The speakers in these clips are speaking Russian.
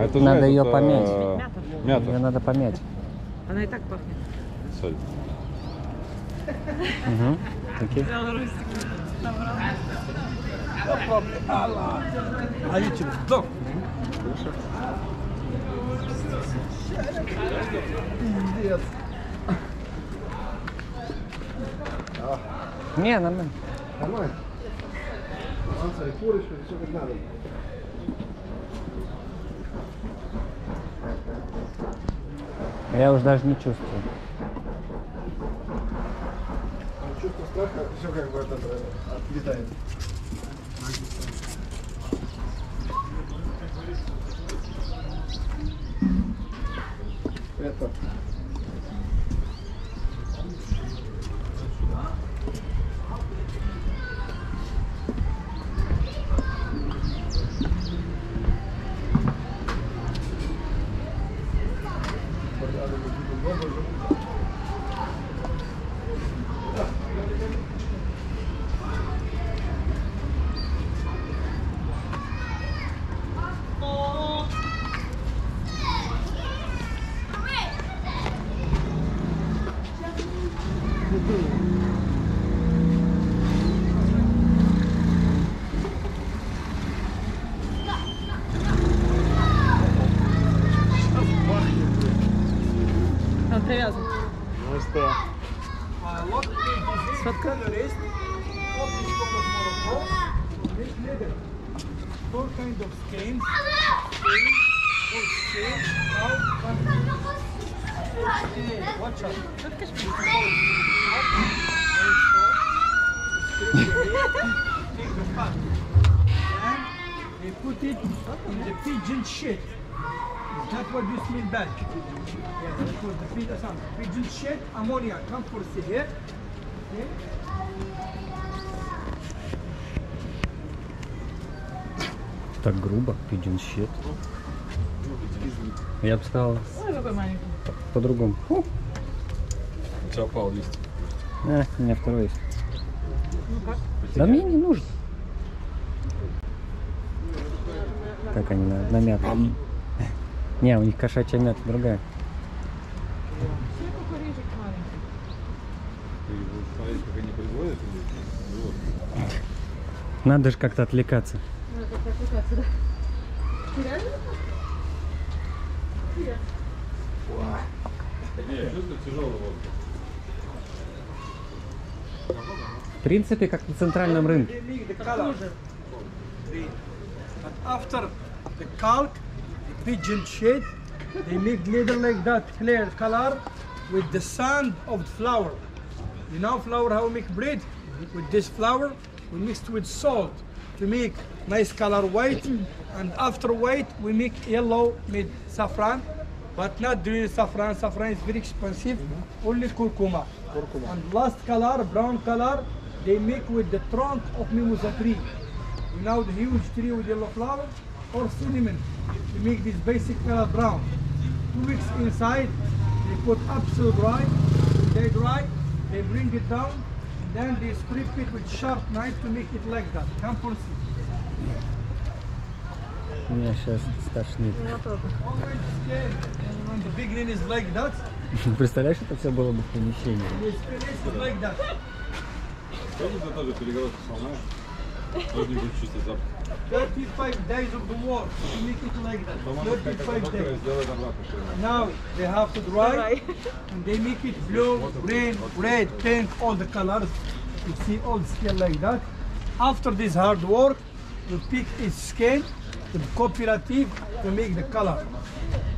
А это Надо ее это, помять. э, Мята. Ее надо помять. Она и так пахнет. Соль. Угу. Окей. А. Не, нормально. Нормально. Ансари, курочка, все как надо. Я уже даже не чувствую. Чувство страха, все как бы это, э, отлетает. Это. Он привязан. Ну что? Сфоткал? Four kind of skins. Skin, full skin, out, Hey, watch out. They put it in the pigeon shit. That's what you smell bad. Yeah, that's what the pigeon sound. Pigeon shit, ammonia, come for here. Okay? Так грубо, pigeon shit. Я бы сказал по-другому. Фу. У тебя упал лист. А, у меня второй есть. Ну как? Да мне не нужно. Как они на, на мяту? Не, у них кошачья мята другая. Надо же как-то отвлекаться. Надо как-то отвлекаться, да? Ты реально? В принципе, как на центральном рынке. But after the calc, the pigeon shade, they make leather like that clear color with the sand of the flour. You know flour how we make bread? With this flour, we mixed with salt to make nice color white. And after white, we make yellow with saffron. But not doing saffron. Saffron is very expensive. Only curcuma. curcuma. And last color, brown color, they make with the trunk of mimosa tree. You know the huge tree with yellow flower or cinnamon to make this basic color brown. Two weeks inside, they put absolute dry. When they dry, they bring it down and then they strip it with sharp knife to make it like that. Come for see. Меня сейчас стошнит. Меня тоже. Always scared. And when the beginning is like that, Представляешь, это все было бы в помещении. the experience is like that. Помнишь, ты тоже перегородку сломаешь? 35 days of the war, you make it like that. 35 days. Now they have to dry and they make it blue, green, red, pink, all the colors. You see all the skin like that. After this hard work, you pick its skin, the cooperative, to make the color.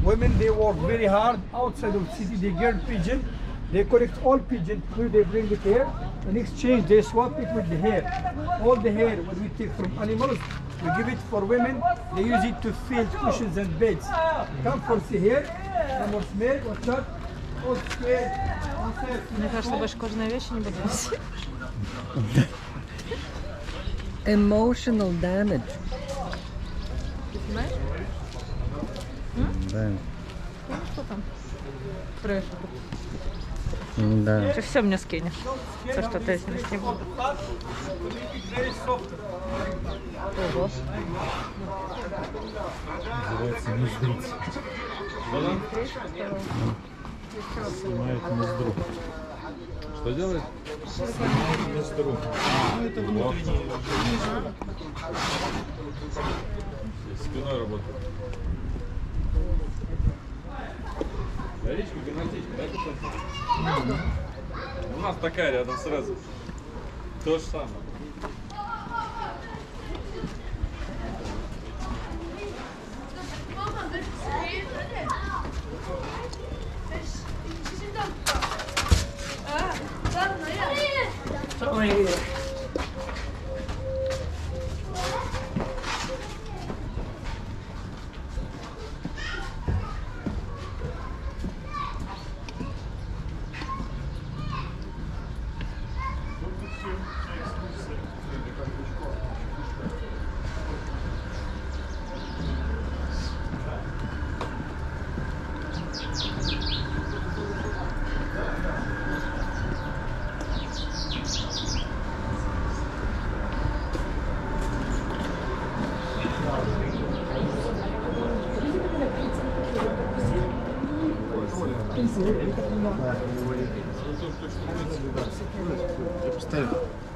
Women, they work very hard outside of the city. They get pigeon. They collect all pigeon, they bring it here. In exchange, they swap it with the hair. All the hair what we take from animals, we give it for women. They use it to fill cushions and beds. Come for see here. Come on, smell, what's that? All scared. all safe. Мне кажется, больше кожаные вещи не буду носить. Emotional damage. Ты снимаешь? Да. Ну что там? Трэш. Да. Ты все мне скинешь. То, что ты не soft. Ого. Называется. Снимает ноздру. Что делает? Снимает ноздру. Ну, это внутренний. Спиной работает. Речка гимнастичка, да? У нас такая рядом сразу. То же самое.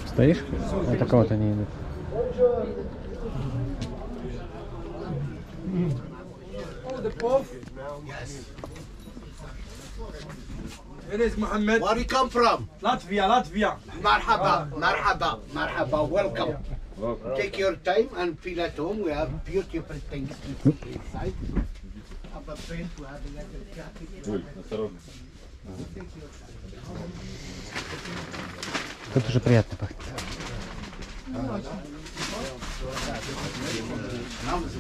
Стоишь? Это кого-то не идут. Oh, the Pope. Yes. Where is Muhammad? Where you come from? Latvia, Latvia. Marhaba, marhaba, marhaba. Welcome. Welcome. Take your time and feel at home. We have beautiful things to see inside. Have a friend to have a little chat. Тут уже приятно пахнет. Namaste,